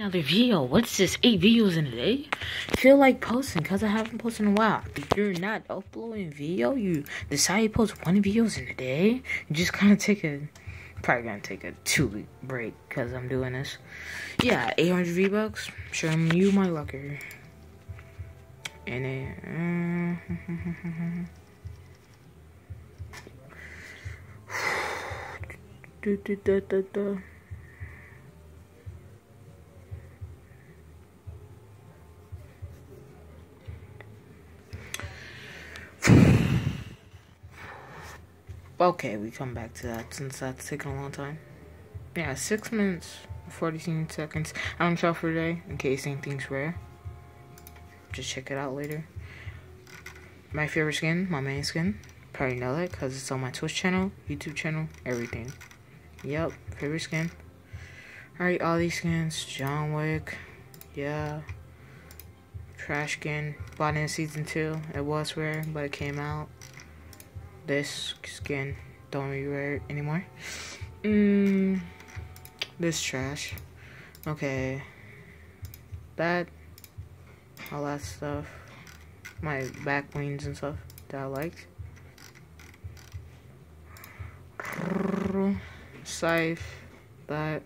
Another video. What's this? Eight videos in a day? Feel like posting because I haven't posted in a while. If you're not uploading video, you decide to post one videos in a day. You just kind of take a probably gonna take a two week break because I'm doing this. Yeah, 800 V bucks. Showing you my locker. And then. Uh, Okay, we come back to that since that's taking a long time. Yeah, six minutes, 14 seconds. I don't show for today in case anything's rare. Just check it out later. My favorite skin, my main skin. Probably know that because it's on my Twitch channel, YouTube channel, everything. Yep, favorite skin. Alright, all these skins. John Wick. Yeah. Trash skin. Bought in season 2. It was rare, but it came out this skin don't wear it anymore. Mm, this trash. Okay. That, all that stuff. My back wings and stuff that I liked. Scythe, that,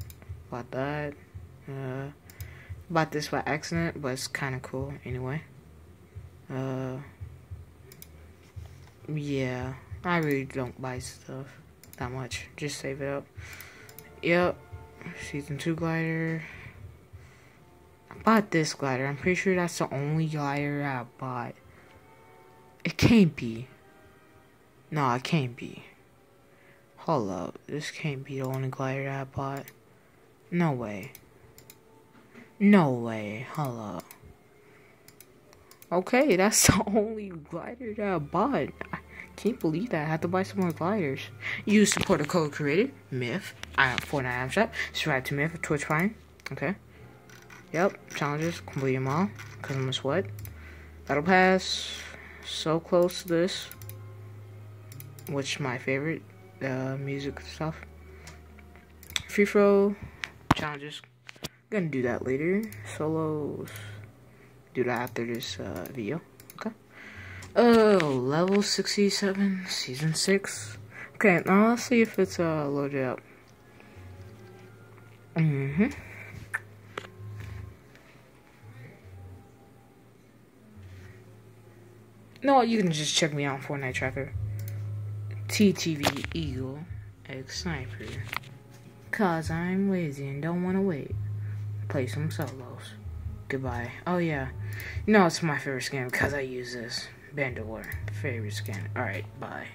bought that. Uh, bought this by accident, but it's kind of cool anyway. Uh, yeah. I really don't buy stuff that much. Just save it up. Yep. Season 2 glider. I bought this glider. I'm pretty sure that's the only glider I bought. It can't be. No, it can't be. Hold up. This can't be the only glider I bought. No way. No way. Hold up. Okay, that's the only glider that I bought. Can't believe that. I have to buy some more gliders. Use support the code created. Myth. I have Fortnite Item Shop. Subscribe to Myth. Twitch Prime. Okay. Yep. Challenges. Complete them all. Because I'm a sweat. Battle Pass. So close to this. Which my favorite. Uh, music stuff. Free throw. Challenges. Gonna do that later. Solos. Do that after this uh, video. Oh, level 67, season 6. Okay, now let's see if it's uh, loaded up. Mm-hmm. No, you can just check me out on Fortnite Tracker. TTV Eagle X Sniper. Cause I'm lazy and don't want to wait. Play some solos. Goodbye. Oh yeah. No, it's my favorite skin because I use this. Bandor, favorite skin. Alright, bye.